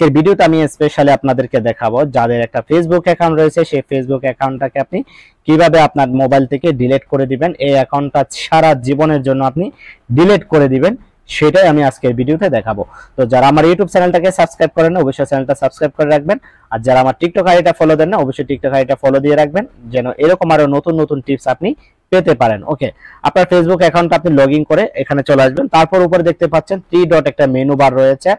আজকের ভিডিওতে আমি স্পেশালি আপনাদেরকে দেখাবো যাদের একটা ফেসবুক অ্যাকাউন্ট রয়েছে, সেই ফেসবুক অ্যাকাউন্টটাকে আপনি কীভাবে আপনার মোবাইল থেকে ডিলিট করে দিবেন, এই অ্যাকাউন্টটা সারা জীবনের জন্য আপনি ডিলিট করে দিবেন, সেটাই আমি আজকের ভিডিওতে দেখাবো। তো যারা আমার ইউটিউব চ্যানেলটাকে সাবস্ক্রাইব করেন, অবশ্যই চ্যানেলটা সাবস্ক্রাইব করে রাখবেন। আর যারা আমার টিকটক আইডিটা ফলো দেন না, অবশ্যই টিকটক আইডিটা ফলো দিয়ে রাখবেন, যেন এরকম আরও নতুন নতুন টিপস আপনি পেতে পারেন। ওকে আপনার ফেসবুক অ্যাকাউন্ট আপনি লগ করে এখানে চলে আসবেন। তারপর উপরে দেখতে পাচ্ছেন থ্রি ডট একটা মেনু বার রয়েছে।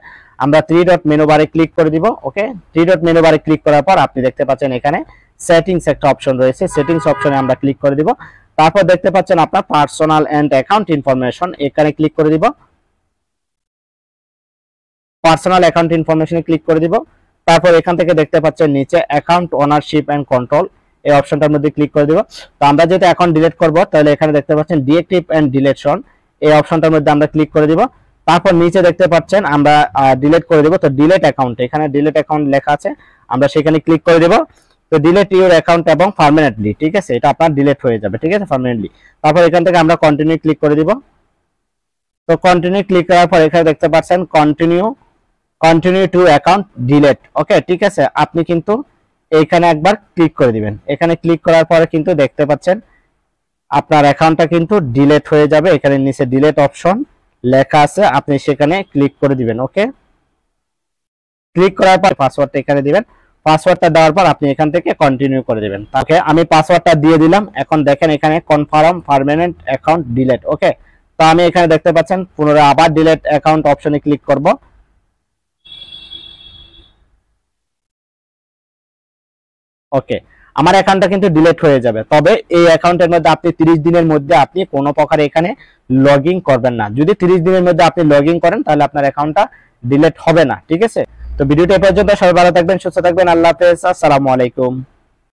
আমরা থ্রি ডট মেনু বারে ক্লিক করে দিব ওকে থ্রি ডট মেনু বারে ক্লিক করার পর আপনি দেখতে পাচ্ছেন এখানে সেটিংস একটা অপশন রয়েছে। সেটিংস অপশনে আমরা ক্লিক করে দিব। তারপর দেখতে পাচ্ছেন আপনার পার্সোনাল অ্যান্ড অ্যাকাউন্ট ইনফরমেশন এখানে ক্লিক করে দিব। পার্সোনাল অ্যাকাউন্ট ইনফরমেশনে ক্লিক করে দিব। তারপর এখান থেকে দেখতে পাচ্ছেন নিচে অ্যাকাউন্ট ওনারশিপ অ্যান্ড কন্ট্রোল এই অপশনটার মধ্যে ক্লিক করে দিব। তো আমরা যেহেতু অ্যাকাউন্ট ডিলিট করব, তাহলে এখানে দেখতে পাচ্ছেন ডিএক্টিভ অ্যান্ড ডিলেশন এই অপশনটার মধ্যে আমরা ক্লিক করে দিব। তারপর নিচে দেখতে পাচ্ছেন, আমরা ডিলেট করে দেবো। তো ডিলেট অ্যাকাউন্ট এখানে ডিলেট অ্যাকাউন্ট লেখা আছে, আমরা সেখানে ক্লিক করে দেবো। তো ডিলেট ইউর অ্যাকাউন্ট এবং পার্মানেন্টলি ঠিক আছে? এটা আপনার ডিলেট হয়ে যাবে, ঠিক আছে? পার্মানেন্টলি তারপর এখান থেকে আমরা কন্টিনিউ ক্লিক করে দিব। তো কন্টিনিউ ক্লিক করার পর এখানে দেখতে পাচ্ছেন continue continue to account delete okay ঠিক আছে? আপনি কিন্তু এইখানে একবার ক্লিক করে দিবেন। এখানে ক্লিক করার পরে কিন্তু দেখতে পাচ্ছেন, আপনার অ্যাকাউন্টটা কিন্তু ডিলেট হয়ে যাবে। এখানে নিচে ডিলেট অপশন লেখা আছে, আপনি সেখানে ক্লিক করে দিবেন ওকে ক্লিক করার পর পাসওয়ার্ডটা এখানে দিবেন। পাসওয়ার্ডটা দেওয়ার পর আপনি এখান থেকে কন্টিনিউ করে দিবেন। ওকে আমি পাসওয়ার্ডটা দিয়ে দিলাম, এখন দেখেন এখানে confirm permanent account delete okay তো আমি এখানে দেখতে পাচ্ছেন, পুনরায় আবার ডিলেট অ্যাকাউন্ট অপশনে ক্লিক করব। ওকে আমার অ্যাকাউন্টটা কিন্তু ডিলেট হয়ে যাবে। তবে এই অ্যাকাউন্টের মধ্যে আপনি 30 দিনের মধ্যে আপনি কোনো প্রকার এখানে লগ করবেন না। যদি 30 দিনের মধ্যে আপনি লগ করেন, তাহলে আপনার অ্যাকাউন্টটা ডিলেট হবে না, ঠিক আছে? তো ভিডিওটা পর্যন্ত সবাই ভালো থাকবেন, সুস্থ থাকবেন, আল্লাহ হাফেজ, আসসালামু আলাইকুম।